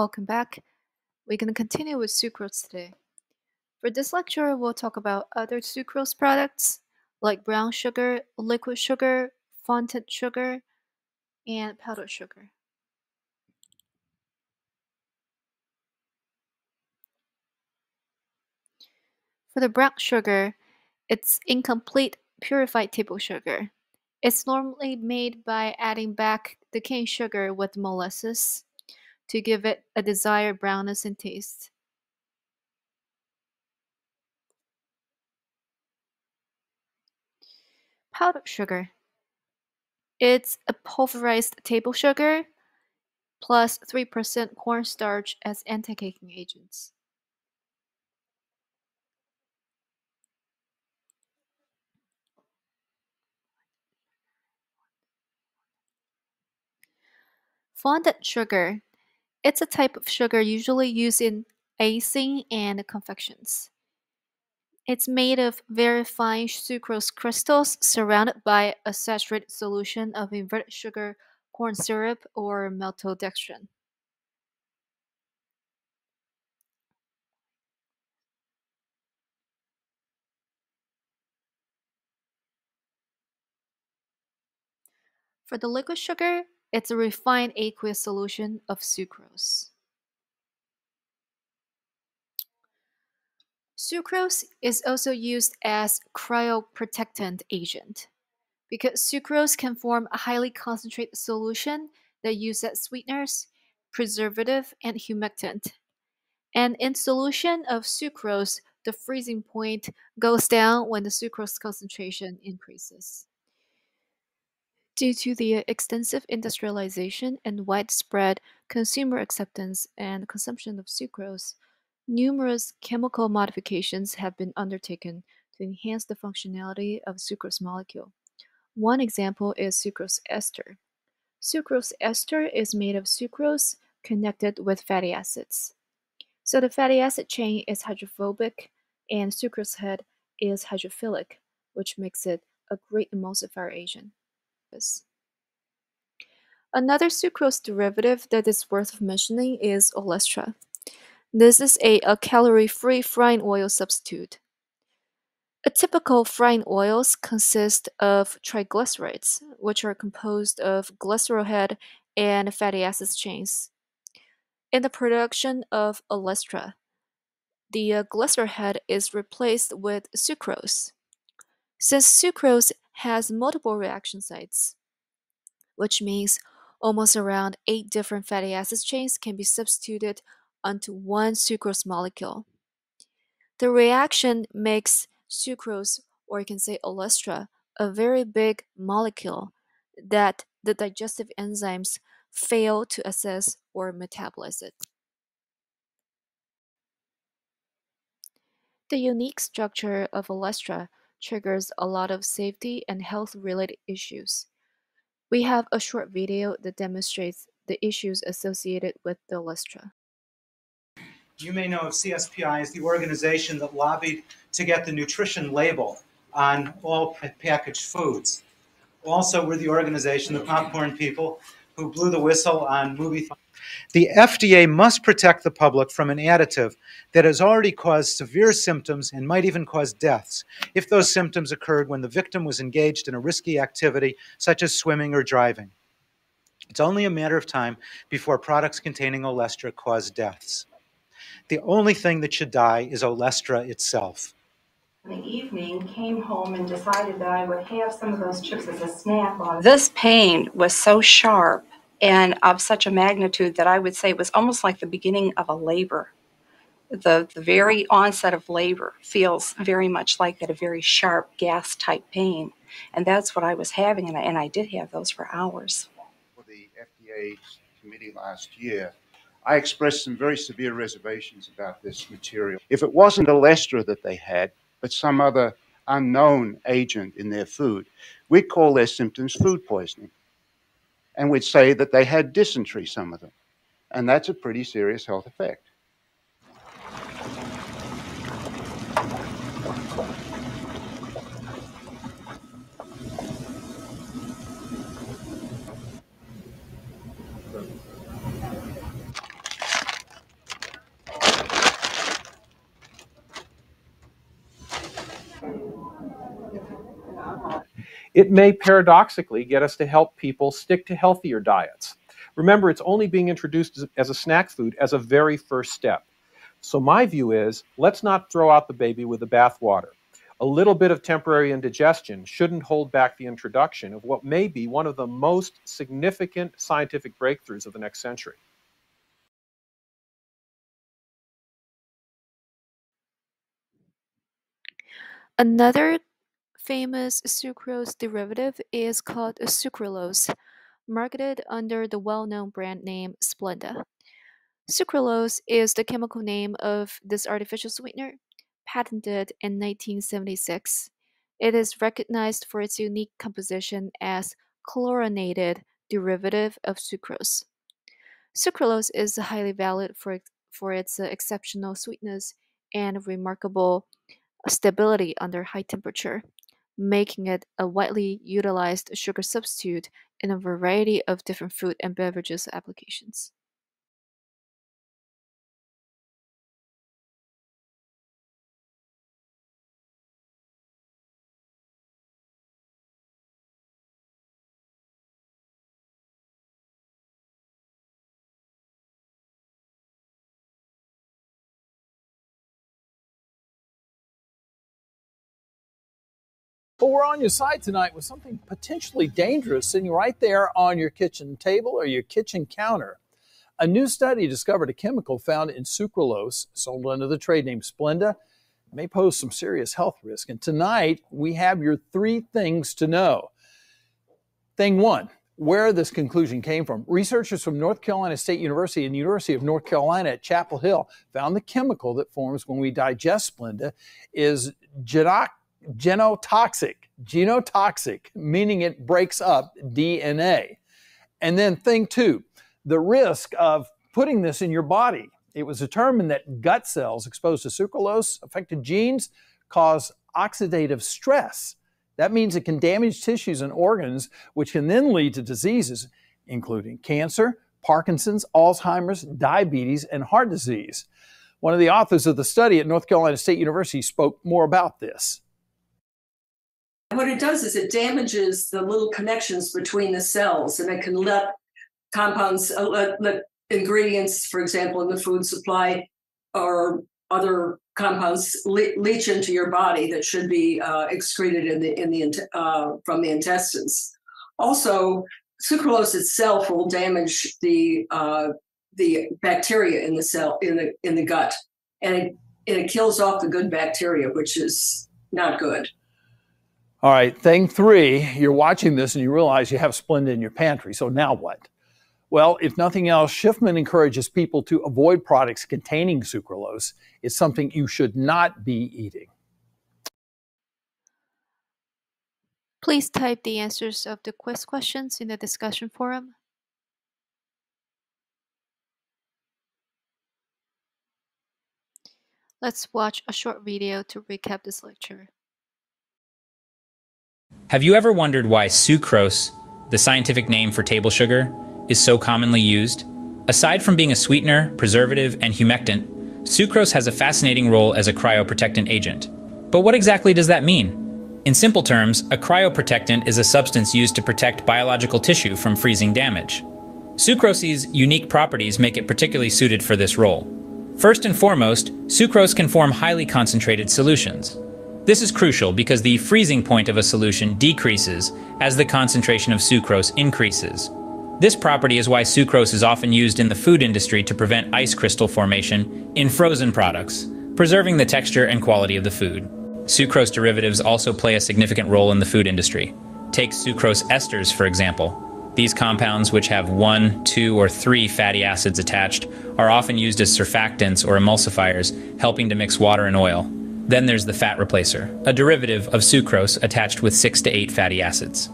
Welcome back. We're going to continue with sucrose today. For this lecture, we'll talk about other sucrose products like brown sugar, liquid sugar, fondant sugar, and powdered sugar. For the brown sugar, it's incomplete purified table sugar. It's normally made by adding back the cane sugar with molasses to give it a desired brownness and taste. Powdered sugar. It's a pulverized table sugar plus 3% cornstarch as anti-caking agents. Fondant sugar. It's a type of sugar usually used in icing and confections. It's made of very fine sucrose crystals surrounded by a saturated solution of inverted sugar, corn syrup, or maltodextrin. For the liquid sugar, it's a refined aqueous solution of sucrose. Sucrose is also used as cryoprotectant agent because sucrose can form a highly concentrated solution that uses as sweeteners, preservative, and humectant. And in solution of sucrose, the freezing point goes down when the sucrose concentration increases. Due to the extensive industrialization and widespread consumer acceptance and consumption of sucrose, numerous chemical modifications have been undertaken to enhance the functionality of sucrose molecule. One example is sucrose ester. Sucrose ester is made of sucrose connected with fatty acids. So the fatty acid chain is hydrophobic and sucrose head is hydrophilic, which makes it a great emulsifier agent. Another sucrose derivative that is worth mentioning is olestra. This is a, a calorie-free frying oil substitute. A typical frying oils consist of triglycerides, which are composed of glycerol head and fatty acids chains. In the production of olestra, the uh, glycerol head is replaced with sucrose. Since sucrose has multiple reaction sites, which means almost around eight different fatty acid chains can be substituted onto one sucrose molecule. The reaction makes sucrose, or you can say olestra, a very big molecule that the digestive enzymes fail to assess or metabolize it. The unique structure of olestra triggers a lot of safety and health related issues. We have a short video that demonstrates the issues associated with the olestra. You may know of CSPI as the organization that lobbied to get the nutrition label on all packaged foods. Also, we're the organization, the popcorn people, who blew the whistle on movie. The FDA must protect the public from an additive that has already caused severe symptoms and might even cause deaths if those symptoms occurred when the victim was engaged in a risky activity such as swimming or driving. It's only a matter of time before products containing olestra cause deaths. The only thing that should die is olestra itself. In the evening, came home and decided that I would have some of those chips as a snack. On This pain was so sharp and of such a magnitude that I would say it was almost like the beginning of a labor. The, the very onset of labor feels very much like that, a very sharp gas type pain. And that's what I was having, and I, and I did have those for hours. For the FDA committee last year, I expressed some very severe reservations about this material. If it wasn't olestra that they had, but some other unknown agent in their food, we'd call their symptoms food poisoning and would say that they had dysentery, some of them. And that's a pretty serious health effect it may paradoxically get us to help people stick to healthier diets. Remember, it's only being introduced as, a snack food as a very first step. So, my view is let's not throw out the baby with the bathwater. A little bit of temporary indigestion shouldn't hold back the introduction of what may be one of the most significant scientific breakthroughs of the next century. Another famous sucrose derivative is called sucralose, marketed under the well-known brand name Splenda. Sucralose is the chemical name of this artificial sweetener, patented in 1976. It is recognized for its unique composition as chlorinated derivative of sucrose. Sucralose is highly valued for, for its exceptional sweetness and remarkable stability under high temperature, making it a widely utilized sugar substitute in a variety of different food and beverages applications. But we're on your side tonight with something potentially dangerous sitting right there on your kitchen table or your kitchen counter. A new study discovered a chemical found in sucralose, sold under the trade name Splenda, may pose some serious health risk. And tonight, we have your three things to know. Thing one, where this conclusion came from. Researchers from North Carolina State University and the University of North Carolina at Chapel Hill found the chemical that forms when we digest Splenda is genoc genotoxic, genotoxic, meaning it breaks up DNA. And then thing two, the risk of putting this in your body. It was determined that gut cells exposed to sucralose affected genes cause oxidative stress. That means it can damage tissues and organs, which can then lead to diseases, including cancer, Parkinson's, Alzheimer's, diabetes, and heart disease. One of the authors of the study at North Carolina State University spoke more about this. What it does is it damages the little connections between the cells, and it can let compounds, uh, let, let ingredients, for example, in the food supply or other compounds le- leach into your body that should be uh, excreted in the in the uh, from the intestines. Also, sucralose itself will damage the uh, the bacteria in the cell in the in the gut, and it, and it kills off the good bacteria, which is not good. All right, thing three, you're watching this and you realize you have Splenda in your pantry. So now what? Well, if nothing else, Schiffman encourages people to avoid products containing sucralose. It's something you should not be eating. Please type the answers of the quiz questions in the discussion forum. Let's watch a short video to recap this lecture. Have you ever wondered why sucrose, the scientific name for table sugar, is so commonly used? Aside from being a sweetener, preservative, and humectant, sucrose has a fascinating role as a cryoprotectant agent. But what exactly does that mean? In simple terms, a cryoprotectant is a substance used to protect biological tissue from freezing damage. Sucrose's unique properties make it particularly suited for this role. First and foremost, sucrose can form highly concentrated solutions. This is crucial because the freezing point of a solution decreases as the concentration of sucrose increases. This property is why sucrose is often used in the food industry to prevent ice crystal formation in frozen products, preserving the texture and quality of the food. Sucrose derivatives also play a significant role in the food industry. Take sucrose esters, for example. These compounds, which have one, two, or three fatty acids attached, are often used as surfactants or emulsifiers, helping to mix water and oil. Then there's the fat replacer, a derivative of sucrose attached with 6 to 8 fatty acids.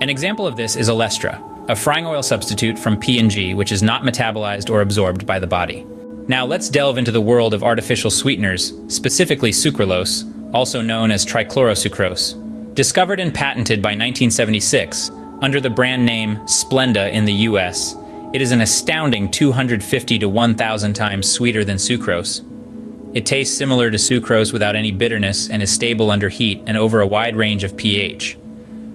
An example of this is Olestra, a frying oil substitute from P&G which is not metabolized or absorbed by the body. Now let's delve into the world of artificial sweeteners, specifically sucralose, also known as trichlorosucrose. Discovered and patented by 1976 under the brand name Splenda in the US, it is an astounding 250 to 1,000 times sweeter than sucrose. It tastes similar to sucrose without any bitterness and is stable under heat and over a wide range of pH.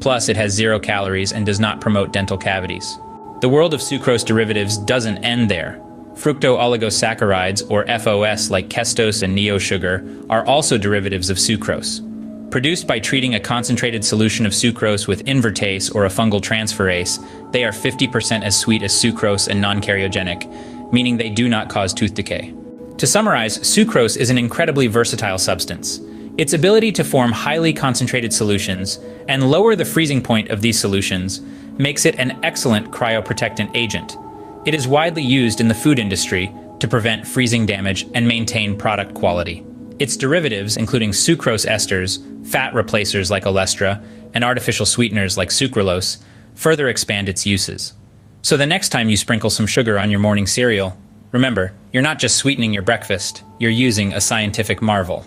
Plus, it has zero calories and does not promote dental cavities. The world of sucrose derivatives doesn't end there. Fructooligosaccharides, or FOS, like Kestose and Neosugar, are also derivatives of sucrose. Produced by treating a concentrated solution of sucrose with invertase or a fungal transferase, they are 50% as sweet as sucrose and non-cariogenic, meaning they do not cause tooth decay. To summarize, sucrose is an incredibly versatile substance. Its ability to form highly concentrated solutions and lower the freezing point of these solutions makes it an excellent cryoprotectant agent. It is widely used in the food industry to prevent freezing damage and maintain product quality. Its derivatives, including sucrose esters, fat replacers like olestra, and artificial sweeteners like sucralose, further expand its uses. So the next time you sprinkle some sugar on your morning cereal, remember, you're not just sweetening your breakfast, you're using a scientific marvel.